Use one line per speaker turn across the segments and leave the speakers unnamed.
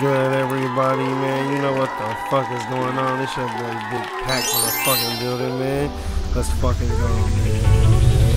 good, everybody, man? You know what the fuck is going on? It's your boy Big Pack in the fucking building, man. Let's fucking go, man.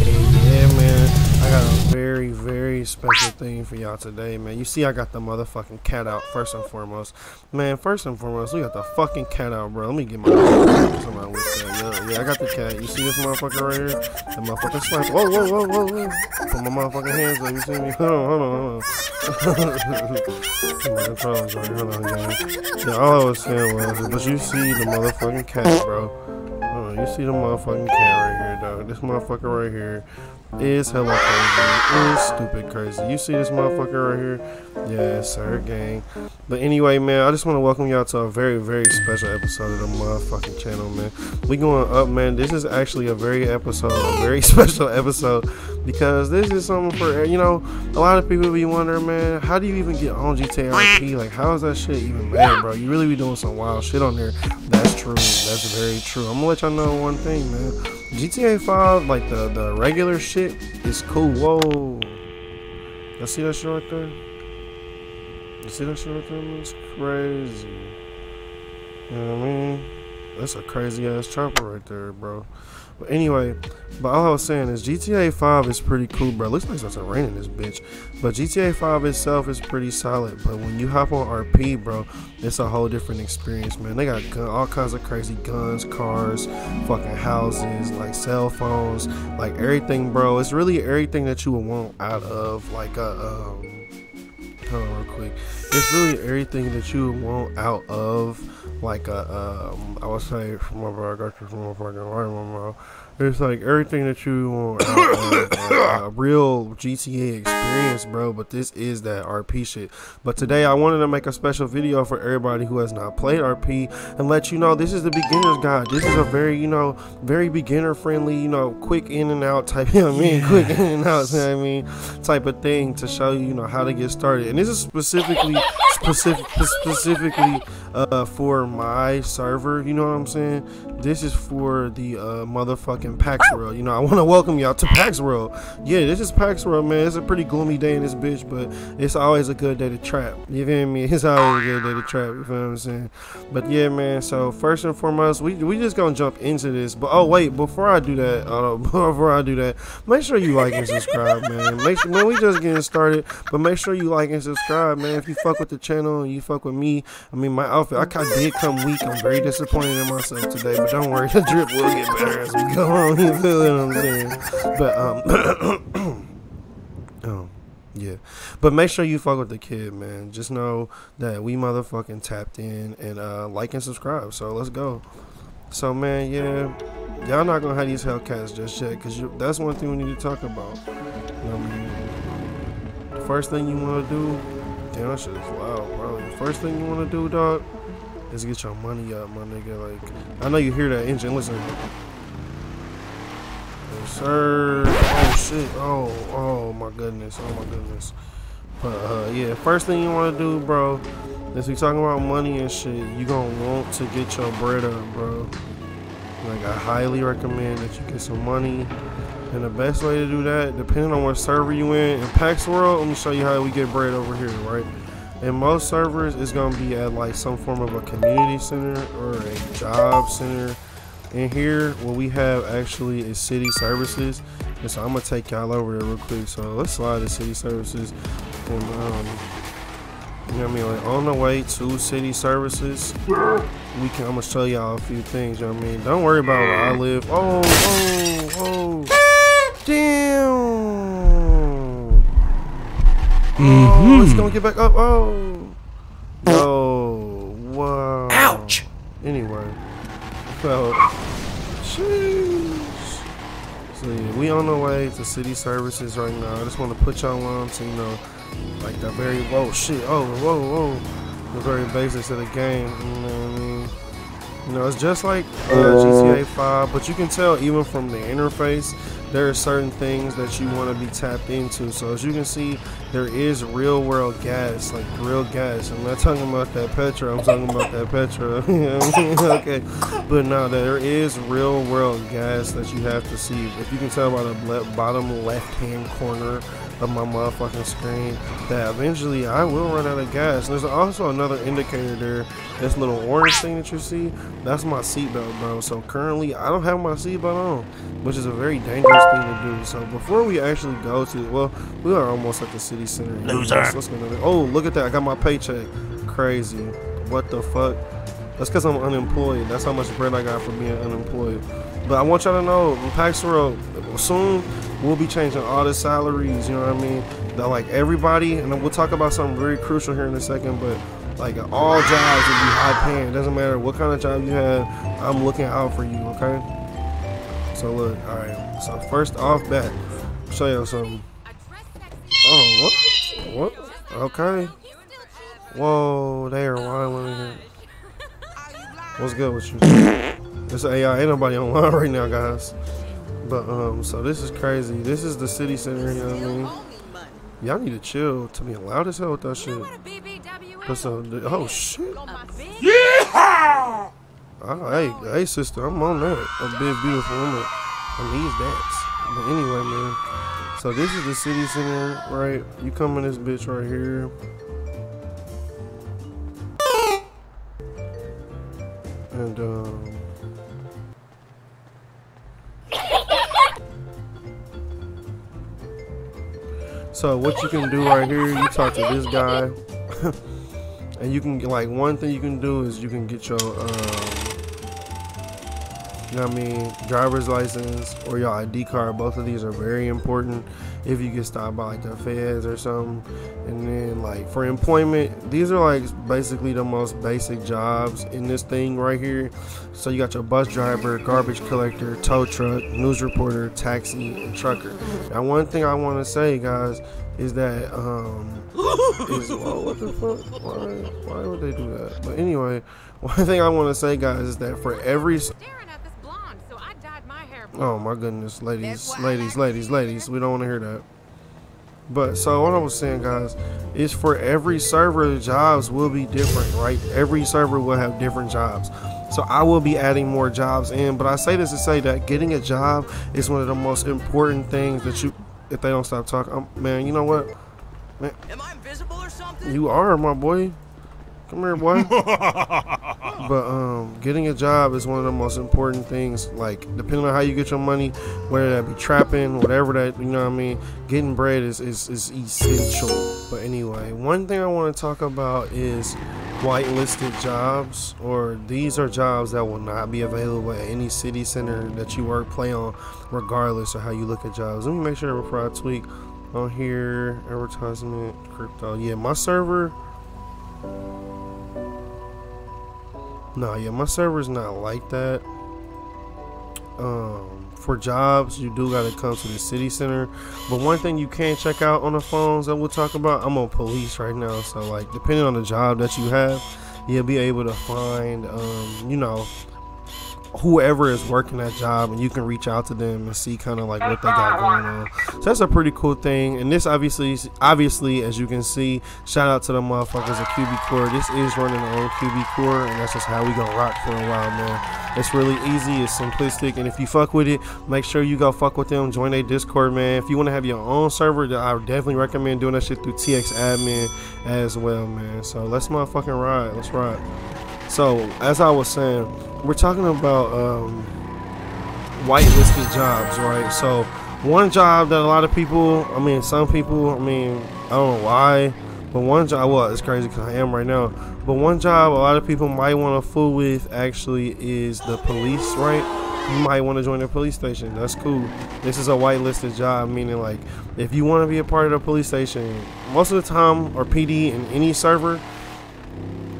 Hey, yeah, man. I got a very, very special thing for y'all today, man. You see, I got the motherfucking cat out first and foremost. Man, first and foremost, we got the fucking cat out, bro. Let me get my somebody with that. Yeah, I got the cat. You see this motherfucker right here? The motherfucker slap. Whoa, whoa, whoa, whoa, whoa. Put my motherfucking hands up. You see me? Hold on, hold on, hold on. Yeah, all I was saying was, but you see the motherfucking cat, bro. On, you see the motherfucking cat right here, dog. This motherfucker right here is hella crazy. Is stupid crazy. You see this motherfucker right here? Yes, sir, gang. But anyway, man, I just want to welcome y'all to a very, very special episode of the motherfucking channel, man. We going up, man. This is actually a very episode, a very special episode because this is something for you know. A lot of people be wondering, man, how do you even get on GTA RP? Like, how is that shit even made, bro? You really be doing some wild shit on there. That's true. That's very true. I'm gonna let y'all know one thing, man. GTA 5, like the the regular shit, is cool. Whoa. Y'all see that shit right there? You see that shit right there? It's crazy. You know what I mean? That's a crazy ass chopper right there, bro. But anyway, but all I was saying is GTA 5 is pretty cool, bro. Looks like it's raining this bitch. But GTA 5 itself is pretty solid. But when you hop on RP, bro, it's a whole different experience, man. They got gun, all kinds of crazy guns, cars, fucking houses, like cell phones, like everything, bro. It's really everything that you would want out of like a um hold on real quick. It's really everything that you want out of like a, um, I would say, from I It's like everything that you want uh, a, a, real GTA experience, bro. But this is that RP shit. But today I wanted to make a special video for everybody who has not played RP and let you know this is the beginner's guide. This is a very, you know, very beginner friendly, you know, quick in and out type. You know what I mean? Quick in and out. You know what I mean? Type of thing to show you, you know, how to get started. And this is specifically, specific, specifically uh, for my server. You know what I'm saying? This is for the uh, motherfucking PAXX World. You know, I want to welcome y'all to PAXX World. Yeah, this is PAXX World, man. It's a pretty gloomy day in this bitch, but it's always a good day to trap. You feel me? It's always a good day to trap. You feel what I'm saying? But yeah, man. So first and foremost, we we just gonna jump into this. But oh wait, before I do that, uh, before I do that, make sure you like and subscribe, man. Make sure, man, we just getting started, but make sure you like and subscribe, man. If you fuck with the channel and you fuck with me, I mean my outfit, I did come weak. I'm very disappointed in myself today, but don't worry, the drip will get better as we go on. You feel what I'm saying? But um, um, yeah. But make sure you fuck with the kid, man. Just know that we motherfucking tapped in and uh, like and subscribe. So let's go. So man, yeah, y'all not gonna have these Hellcats just yet, cause you, that's one thing we need to talk about. You know I mean? The first thing you wanna do, damn, that shit is loud, bro. The first thing you wanna do, dog is get your money up, my nigga. Like, I know you hear that engine. Listen. Yes, sir. Oh, shit. Oh, oh, my goodness. Oh, my goodness. But, uh, yeah, first thing you want to do, bro, is we talking about money and shit, you gonna want to get your bread up, bro. Like, I highly recommend that you get some money. And the best way to do that, depending on what server you in, in PAXX World, let me show you how we get bread over here, right? in most servers it's gonna be at like some form of a community center or a job center in here what we have actually is city services and so i'm gonna take y'all over there real quick so let's slide to city services and um you know what I mean? Like on the way to city services, we can. I'm gonna show y'all a few things. You know what I mean? Don't worry about where I live. Oh, oh, oh! Damn! Mm-hmm. Oh, it's gonna get back up. Oh, oh, wow.
Ouch.
Anyway, well, jeez. So yeah, we on the way to city services right now. I just want to put y'all on to you know, like the very whoa shit. Oh, whoa, whoa, the very basics of the game. You know what I mean? You know, it's just like uh, GTA 5, but you can tell even from the interface there are certain things that you want to be tapped into. So as you can see, there is real world gas, like real gas. I'm not talking about that petrol. I'm talking about that petrol. okay, but now there is real world gas that you have to see. If you can tell by the bottom left hand corner of my motherfucking screen that eventually I will run out of gas. And there's also another indicator there. This little orange thing that you see, that's my seatbelt, bro. So currently I don't have my seatbelt on, which is a very dangerous thing to do. So before we actually go to, well, we are almost at the city center.
Loser.
Let's, let's go there. Oh, look at that! I got my paycheck. Crazy. What the fuck? That's because I'm unemployed. That's how much bread I got for being unemployed. But I want y'all to know, Paxx World, soon we'll be changing all the salaries. You know what I mean? That like everybody, and we'll talk about something very crucial here in a second. But like all jobs will be high paying. It doesn't matter what kind of job you have. I'm looking out for you. Okay. So look, all right. So first off, bat, show you something. Oh, what? What? Okay. Whoa, they are in here. What's good with you? This AI ain't nobody online right now, guys. But um, so this is crazy. This is the city center. You know what I mean? Y'all need to chill. To be loud as hell with that shit. But so, oh shit.
Yeah!
Oh, hey, hey, sister, I'm on that. A big, beautiful woman. I need that. But anyway, man. So this is the city center, right? You come in this bitch right here. And um So what you can do right here, you talk to this guy, and you can like one thing you can do is you can get your, um, you know what I mean, driver's license or your ID card. Both of these are very important if you get stopped by like the feds or something. And then like for employment, these are like basically the most basic jobs in this thing right here. So you got your bus driver, garbage collector, tow truck, news reporter, taxi, and trucker. Now one thing I want to say, guys, is that um is whoa, what the fuck? Why, why would they do that? But anyway, one thing I want to say, guys, is that for every Oh my goodness, ladies, ladies, ladies, ladies. We don't want to hear that. But so what I was saying, guys, is for every server, the jobs will be different, right? Every server will have different jobs. So I will be adding more jobs in. But I say this to say that getting a job is one of the most important things that you, if they don't stop talking, um, man, you know what? Man,
Am I invisible or something?
you are my boy. Come here, boy. but um, getting a job is one of the most important things. Like depending on how you get your money, whether that be trapping, whatever that you know what I mean. Getting bread is is, is essential. But anyway, one thing I want to talk about is whitelisted jobs, or these are jobs that will not be available at any city center that you work play on, regardless of how you look at jobs. Let me make sure before I tweak on here advertisement crypto. Yeah, my server. No, yeah, my server's not like that. Um, for jobs, you do gotta come to the city center. But one thing you can check out on the phones that we'll talk about, I'm on police right now, so like depending on the job that you have, you'll be able to find, um, you know, whoever is working that job and you can reach out to them and see kind of like what they got going on. So that's a pretty cool thing. And this obviously obviously as you can see shout out to the motherfuckers at QB Core. This is running on QB Core and that's just how we gonna rock for a while man. It's really easy it's simplistic and if you fuck with it make sure you go fuck with them. Join their discord man. If you want to have your own server I would definitely recommend doing that shit through txAdmin as well man. So let's motherfucking ride. Let's ride so as I was saying we're talking about um, whitelisted jobs, right? So one job that a lot of people, I mean, some people, I mean, I don't know why, but one job, well, it's crazy because I am right now. But one job a lot of people might want to fool with actually is the police, right? You might want to join the police station. That's cool. This is a whitelisted job, meaning like if you want to be a part of the police station, most of the time, or PD in any server,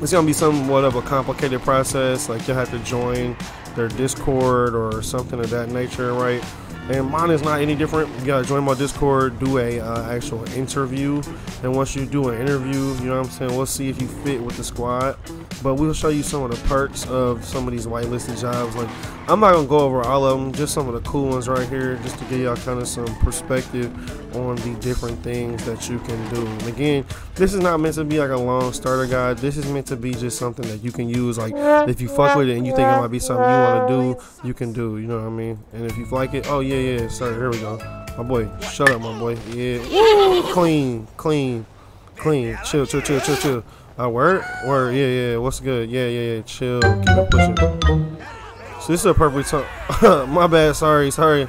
it's gonna be somewhat of a complicated process. Like you'll have to join their Discord or something of that nature, right? And mine is not any different. You gotta join my Discord, do a uh, actual interview, and once you do an interview, you know what I'm saying. We'll see if you fit with the squad, but we'll show you some of the perks of some of these whitelisted jobs. Like I'm not gonna go over all of them, just some of the cool ones right here, just to give y'all kind of some perspective on the different things that you can do. And again, this is not meant to be like a long starter guide. This is meant to be just something that you can use. Like if you fuck with it and you think it might be something you want to do, you can do. You know what I mean? And if you like it, oh yeah, yeah, sorry, here we go. My boy, shut up, my boy. Yeah, clean, clean, clean. Chill, chill, chill, chill, chill. Uh, word, word. Yeah, yeah. What's good? Yeah, yeah, yeah. Chill. Keep it pushing. So this is a perfect time. my bad. Sorry, sorry.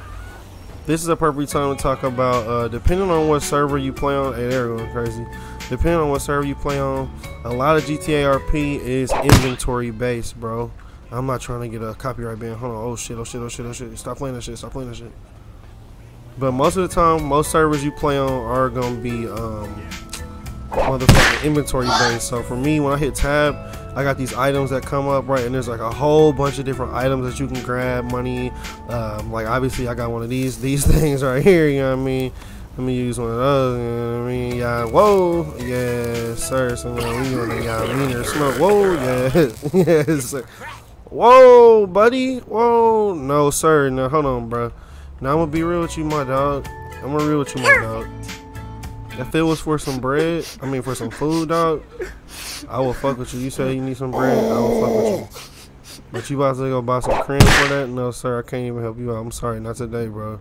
This is a perfect time to talk about. Uh, depending on what server you play on, hey, they're going crazy. Depending on what server you play on, a lot of GTA RP is inventory based, bro. I'm not trying to get a copyright ban. Hold on. Oh shit. Oh shit. Oh shit. Oh shit. Stop playing that shit. Stop playing that shit. But most of the time, most servers you play on are gonna be um, motherfucking inventory based. So for me, when I hit tab, I got these items that come up right, and there's like a whole bunch of different items that you can grab, money. Um, like obviously, I got one of these these things right here. You know what I mean? Let me use one of those. You know what I mean? Yeah. Whoa. Yes, sir. So we on the yeah, meaner smoke. Whoa. Yes. yes, sir. Whoa, buddy. Whoa. No, sir. No, hold on, bro. Now I'm gonna be real with you, my dog. I'm gonna be real with you, my dog. If it was for some bread, I mean for some food, dog, I will fuck with you. You say you need some bread, I will fuck with you. But you about to go buy some cream for that? No, sir, I can't even help you out. I'm sorry, not today, bro.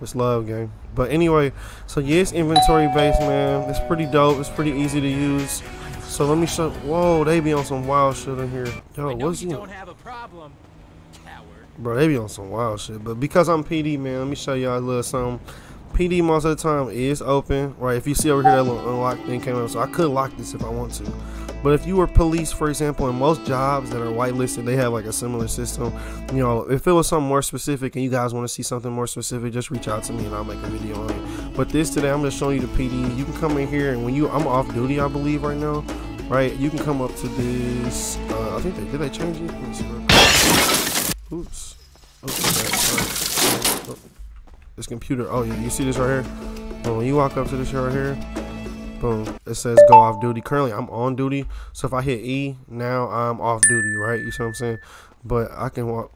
It's love game. But anyway, so yeah, it's inventory based, man. It's pretty dope. It's pretty easy to use. So let me show. Whoa, they be on some wild shit in here. Yo, what's you? Don't have a problem. Bro, they be on some wild shit. But because I'm PD, man, let me show y'all a little something. PD most of the time is open, right? If you see over here that little unlock thing came up, so I could lock this if I want to. But if you were police, for example, in most jobs that are whitelisted, they have like a similar system. You know, if it was something more specific and you guys want to see something more specific, just reach out to me and I'll make a video on it. But this today, I'm just showing you the PD. You can come in here and when you, I'm off duty, I believe right now, right? You can come up to this. Uh, I think they did they change it? Oops. Oh, this computer. Oh, yeah, you see this right here? When you walk up to this right here, boom, it says go off duty. Currently, I'm on duty. So if I hit E, now I'm off duty, right? You see what I'm saying? But I can walk.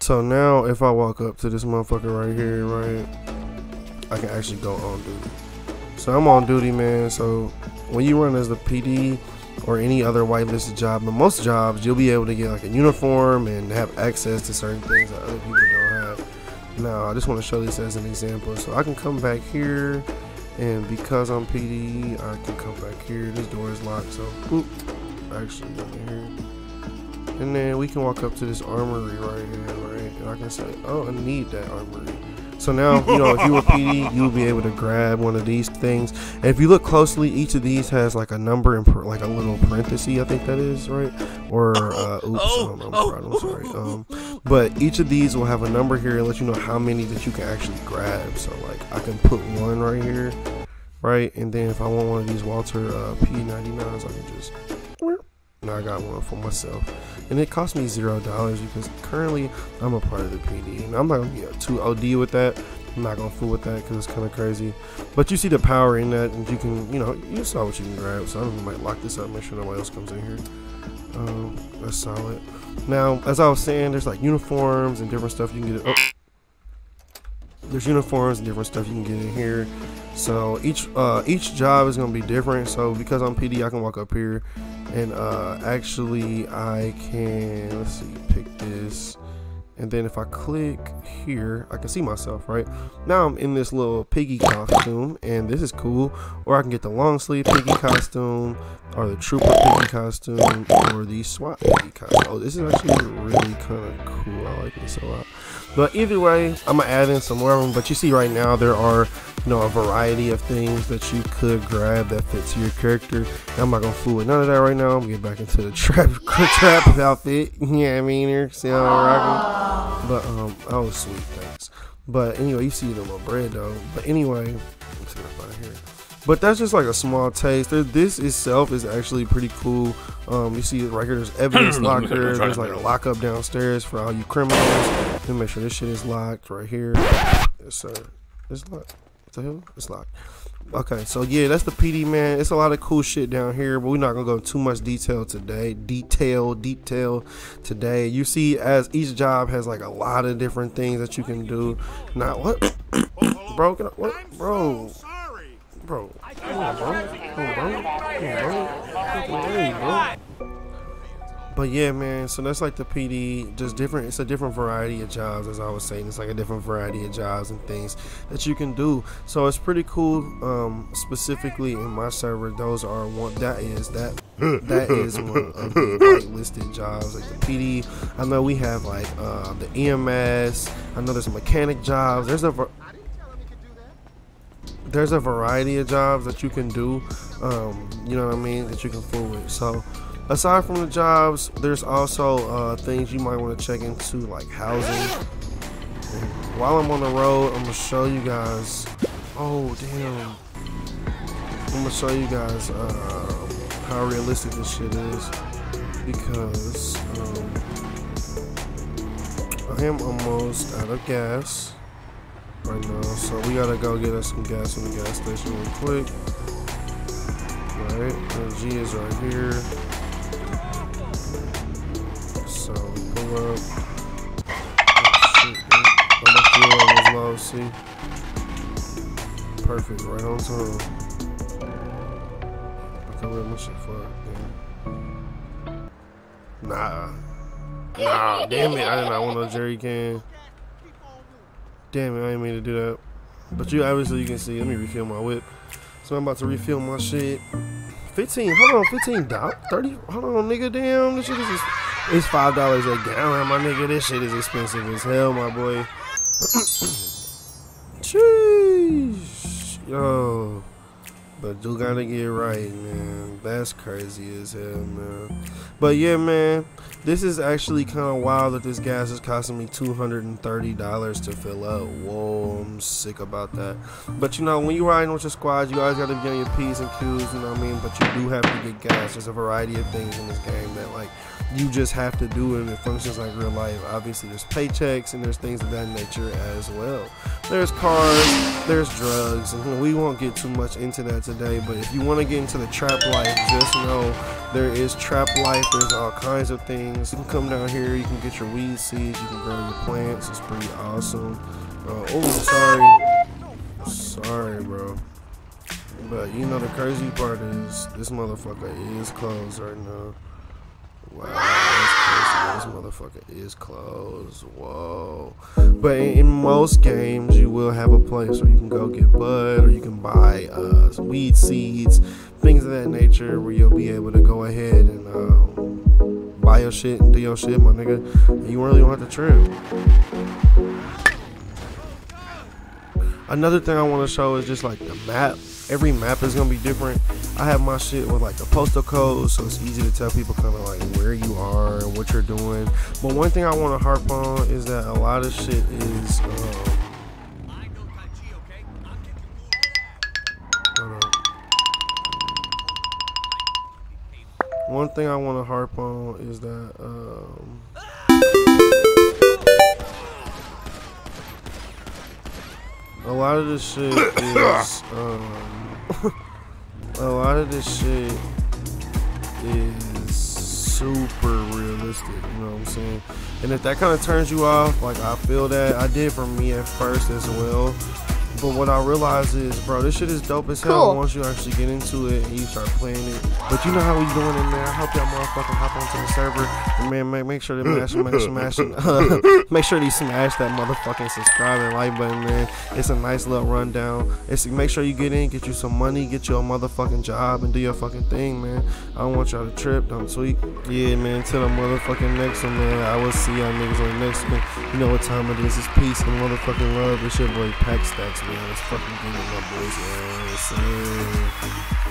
So now, if I walk up to this motherfucker right here, right, I can actually go on duty. So I'm on duty, man. So when you run as the PD, or any other whitelisted job. But most jobs, you'll be able to get like a uniform and have access to certain things that other people don't. Now, I just want to show this as an example. So I can come back here, and because I'm PD, I can come back here. This door is locked, so boop, actually in here. And then we can walk up to this armory right here, right? And I can say, oh, I need that armory. So now, you know, if you were PD, you'll be able to grab one of these things. And if you look closely, each of these has like a number and like a little parenthesis. I think that is right. Or uh, oops, oh, I'm, I'm sorry. Um, but each of these will have a number here and let you know how many that you can actually grab. So like, I can put one right here, right? And then if I want one of these Walther uh, P99s, I can just now I got one for myself. And it cost me zero dollars because currently I'm a part of the PD. And I'm not to get too OD with that. I'm not to fool with that because it's kind of crazy. But you see the power in that and you can, you know, you saw what you can grab. So I might lock this up, make sure nobody else comes in here. Um, that's solid. Now, as I was saying, there's like uniforms and different stuff you can get. Oh there's uniforms and different stuff you can get in here. So each uh, each job is gonna be different. So because I'm PD, I can walk up here and uh, actually I can let's see, pick this and then if I click here I can see myself right? Now I'm in this little piggy costume and this is cool. Or I can get the long sleeve piggy costume or the trooper piggy costume or the SWAT piggy costume. Oh this is actually really kind of cool. I like this a lot. But either way I'm gonna add in some more of them but you see right now there are you know a variety of things that you could grab that fits your character I'm not gonna fool with none of that right now I'm gonna get back into the trap trap outfit yeah I mean here see how I'm rocking but um, was sweet, thanks. But anyway, you see the little bread though. But anyway, let's see if I here. But that's just like a small taste. This itself is actually pretty cool. Um, you see right here, there's evidence locker. There's like a lockup downstairs for all you criminals. Let me make sure this shit is locked right here. Yes, sir. It's locked. What the hell? It's locked. Okay, so yeah, that's the PD man. It's a lot of cool shit down here, but we're not gonna go too much detail today. Detail, detail today. You see, as each job has like a lot of different things that you can do. Now, what, bro? Can I, what, bro? Bro, come on, bro. Come on, bro. Come on, bro. Come on, bro. But yeah, man. So that's like the PD, just different. It's a different variety of jobs, as I was saying. It's like a different variety of jobs and things that you can do. So it's pretty cool. Um, specifically in my server, those are one. That is that. that is one of the like, listed jobs, like the PD. I know we have like uh, the EMS. I know there's mechanic jobs. There's a there's a variety of jobs that you can do. Um, you know what I mean? That you can fool with. So aside from the jobs, there's also uh, things you might want to check into, like housing. And while I'm on the road, I'm gonna show you guys. Oh damn! I'm gonna show you guys uh, how realistic this shit is because um, I am almost out of gas right now, so we gotta go get us some gas from the gas station real quick. Alright, G is right here. See? Perfect, right on time. I can let my shit fuck, man. Nah. Nah, damn it, I did not want no jerry can. Damn it, I didn't mean to do that. But you obviously you can see, let me refill my whip. So I'm about to refill my shit. 15, hold on, 15 dollars, 30, hold on, nigga, damn, this shit is, it's $5 a gallon, my nigga, this shit is expensive as hell, my boy. Yo, but you gotta get right, man, that's crazy as hell, man. But yeah, man, this is actually kind of wild that this gas is costing me $230 to fill up. Whoa, I'm sick about that. But you know, when you're riding with your squad, you always got to be on your P's and Q's, you know what I mean? But you do have to get gas. There's a variety of things in this game that, like, you just have to do it. It functions like real life. Obviously, there's paychecks and there's things of that nature as well. There's cars, there's drugs, and we won't get too much into that today. But if you want to get into the trap life, just know there is trap life. There's all kinds of things. You can come down here. You can get your weed seeds. You can grow your plants. It's pretty awesome. Uh, oh, sorry, sorry, bro. But you know the crazy part is this motherfucker is closed right now. Wow. This motherfucker is closed. Whoa. But in, most games, you will have a place where you can go get bud or you can buy uh, some weed seeds, things of that nature, where you'll be able to go ahead and um, buy your shit and do your shit, my nigga. You really don't have to trim. Another thing I want to show is just like the map every map is gonna be different. I have my shit with like the postal code, so it's easy to tell people kind of like where you are and what you're doing. But one thing I want to harp on is that a lot of shit is. Um, one thing I want to harp on is that. Um, a lot of this shit is um, a lot of this shit is super realistic you know what i'm saying? And if that kind of turns you off like i feel that. I did for me at first as well but what I realize is, bro, this shit is dope as hell cool. once you actually get into it and you start playing it. But you know how we doing in there. I hope y'all motherfucking hop onto the server. And man, make, make sure to mash, smash, smash, uh, make sure to smash that motherfucking subscribe and like button, man. It's a nice little rundown. It's make sure you get in, get you some money, get you a motherfucking job, and do your fucking thing, man. I don't want y'all to trip, don't tweet. Yeah, man. Till the motherfucking next one, man. I will see y'all niggas on the next one. You know what time it is? It's peace and motherfucking love. It's your boy Paxx Stacks, man. Let's fucking get it, my boys. Yeah,